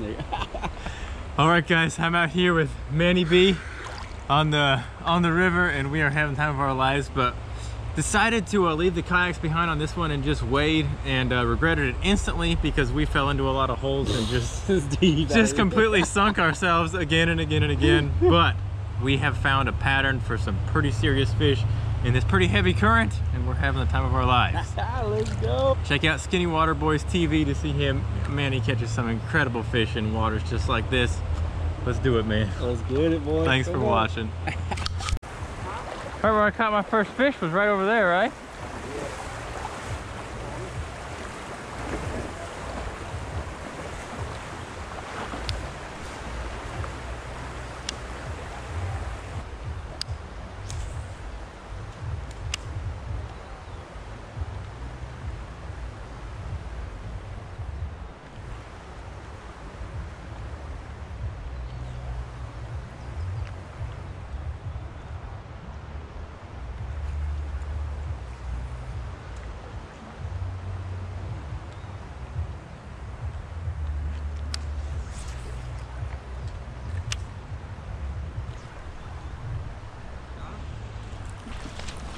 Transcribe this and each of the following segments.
All right, guys, I'm out here with Manny B on the on the river, and we are having time of our lives. But decided to uh, leave the kayaks behind on this one and just wade, and uh, regretted it instantly because we fell into a lot of holes and just just completely sunk ourselves again and again and again. But we have found a pattern for some pretty serious fish in this pretty heavy current, and we're having the time of our lives. Let's go. Check out Skinny Water Boys TV to see him. Man, he catches some incredible fish in waters just like this. Let's do it, man. Let's get it, boy. Thanks for on. watching. where I caught my first fish was right over there, right?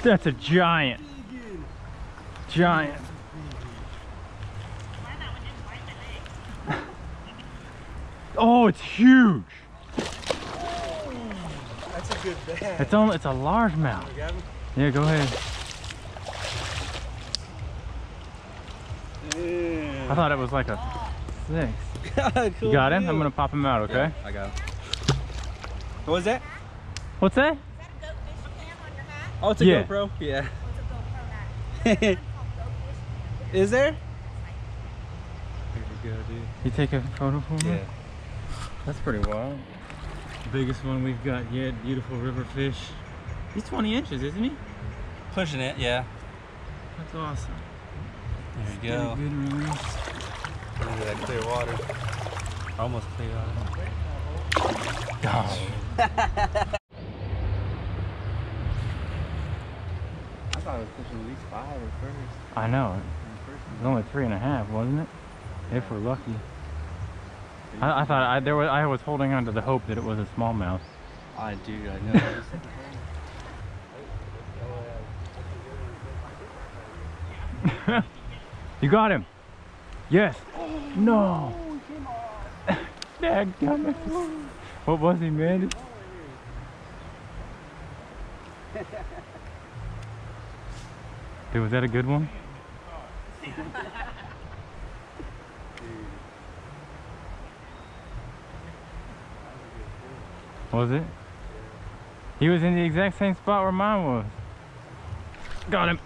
That's a giant. Giant. Oh, it's huge. That's a good bag. It's only it's a largemouth. Yeah, go ahead. I thought it was like a six. cool You got him? deal. I'm gonna pop him out, okay? I got him. What was that? What's that? Oh, it's a Yeah. GoPro. Yeah. Oh, Is there? Here we go, dude. You take a photo for me? Yeah. That's pretty wild. Biggest one we've got yet, beautiful river fish. He's 20 inches, isn't he? Pushing it, yeah. That's awesome. There you go. Good release. Look at that clear water. Almost clear water. Oh. thought I was pushing at least five at first. I know. It was only three and a half, wasn't it? If we're lucky. I, I thought I there was I was holding on to the hope that it was a smallmouth. I do, I know. you got him. Yes. No. Dadgummit. What was he, man? Dude, was that a good one? Was it? He was in the exact same spot where mine was. Got him.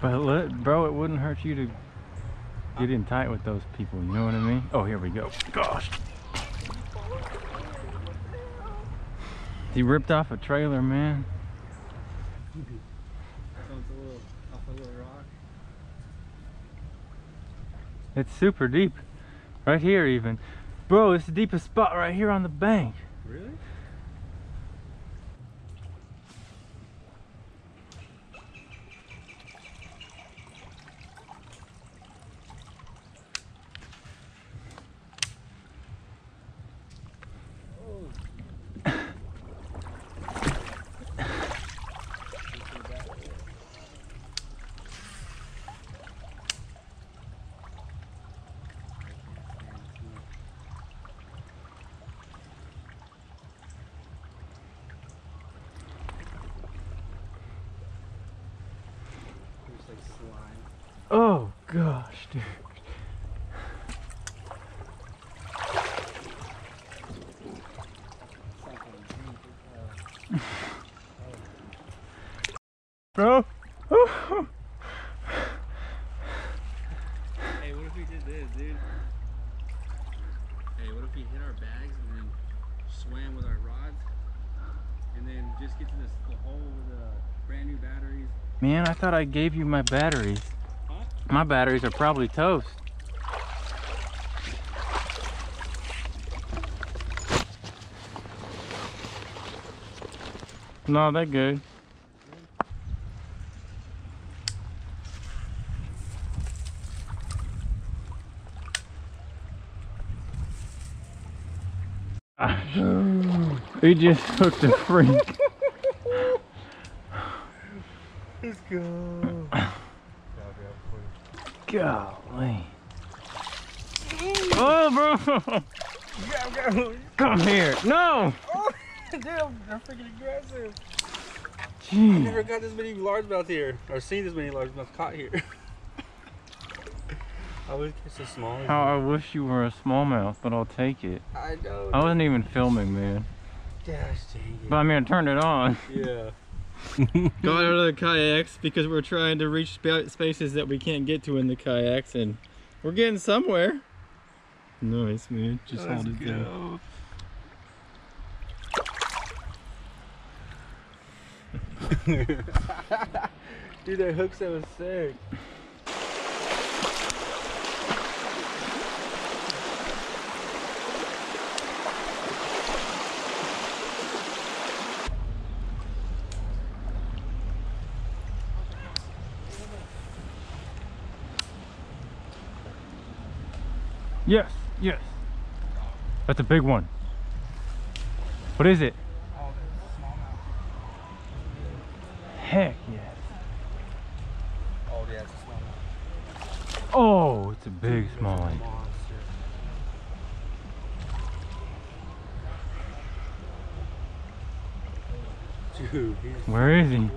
But let, bro, it wouldn't hurt you to get in tight with those people. You know what I mean? Oh, here we go. Gosh. He ripped off a trailer, man. It's super deep. Right here, even. Bro, it's the deepest spot right here on the bank. Really? Oh, gosh, dude. Bro. Hey, what if we did this, dude? Hey, what if we hit our bags and then swam with our rods and then just get to this the hole with the brand new batteries? Man, I thought I gave you my batteries. Huh? My batteries are probably toast. No, they're good. he just hooked a freak. Go. Golly. Oh, bro. Come here. No. Dude, they're freaking aggressive. I never got this many largemouth here, or seen this many largemouth caught here. I always catch the small. How I wish you were a smallmouth, but I'll take it. I know. I wasn't even filming, man. Gosh dang But I mean, I turned it on. Yeah. Got out of the kayaks because we're trying to reach spa- spaces that we can't get to in the kayaks, and we're getting somewhere. Nice, man. Just hold it down. Dude, that hook set was sick. Yes, yes. That's a big one. What is it? Heck yes. Oh, yeah, it's a Oh, it's a big smallie. Dude, Where is he?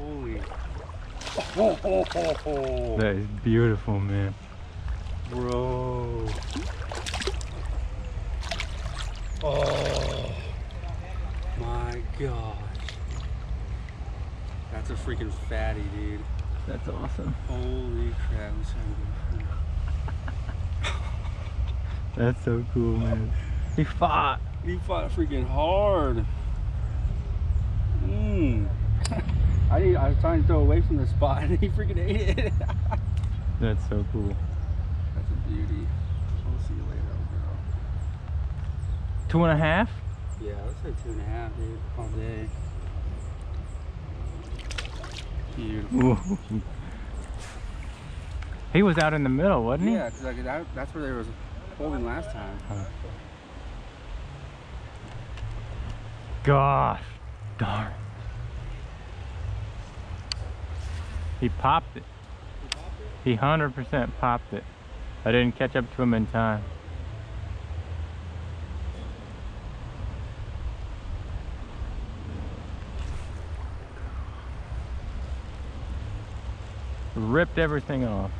That is beautiful, man. bro. Oh my gosh. That's a freaking fatty, dude. That's awesome. Holy crap. That's so cool, man. He fought. He fought freaking hard. Mmm. I need, I was trying to throw away from the spot and he freaking ate it. That's so cool. That's a beauty. I'll see you later, girl. Two and a half? Yeah, let's say two and a half, dude, all day. Beautiful. Ooh. He was out in the middle, wasn't he? Yeah, because like, that, that's where they was holding last time. Huh. Gosh, darn. He popped it. He 100% popped it. I didn't catch up to him in time. Ripped everything off.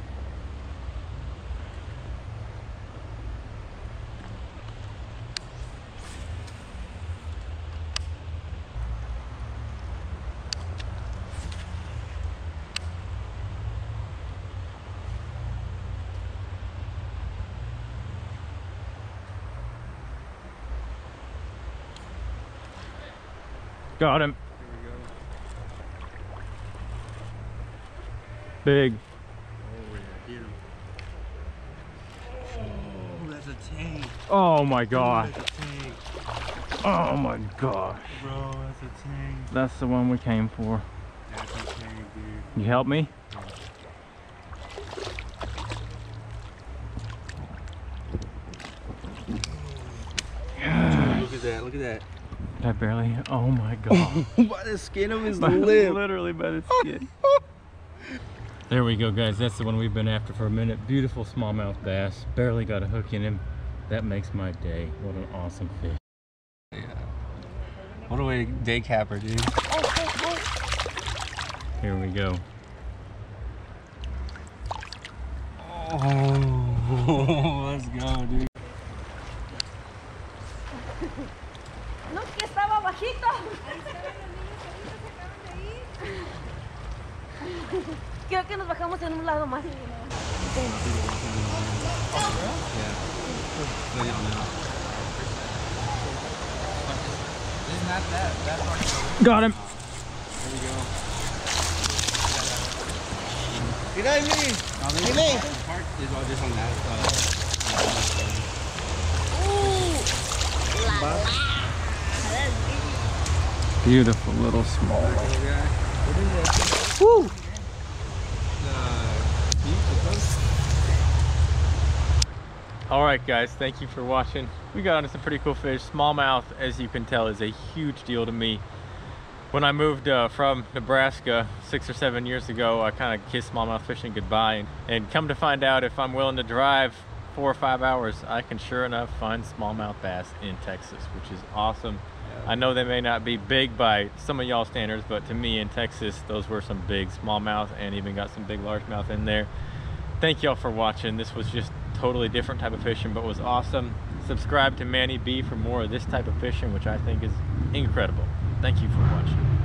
Got him. There we go. Big. Oh, yeah, get. Oh, that's a tank. Oh my gosh. Oh my. Bro, that's a tank. That's the one we came for. That's a tank, dude. You help me? Look at that, look at that. I barely. Oh my god. By the skin of his lip. Literally by the skin. There we go, guys. That's the one we've been after for a minute. Beautiful smallmouth bass. Barely got a hook in him. That makes my day. What an awesome fish. Yeah. What a way to day capper, dude. Here we go. Oh, let's go, dude. No, que estaba bajito. Creo que nos bajamos en un lado más. Got him. There we go. Now, this part is all just on that. Uh, Beautiful little small. Little guy. What is that? Woo! Uh, beef, the post? All right, guys, thank you for watching. We got onto some pretty cool fish. Smallmouth, as you can tell, is a huge deal to me. When I moved uh, from Nebraska six or seven years ago, I kind of kissed smallmouth fishing goodbye. And come to find out, if I'm willing to drive four or five hours, I can sure enough find smallmouth bass in Texas, which is awesome. I know they may not be big by some of y'all standards, but to me in Texas, those were some big smallmouth and even got some big largemouth in there. Thank y'all for watching. This was just totally different type of fishing, but was awesome. Subscribe to Manny B for more of this type of fishing, which I think is incredible. Thank you for watching.